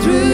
through.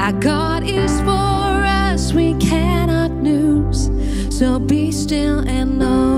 Our God is for us, we cannot lose. So be still and know.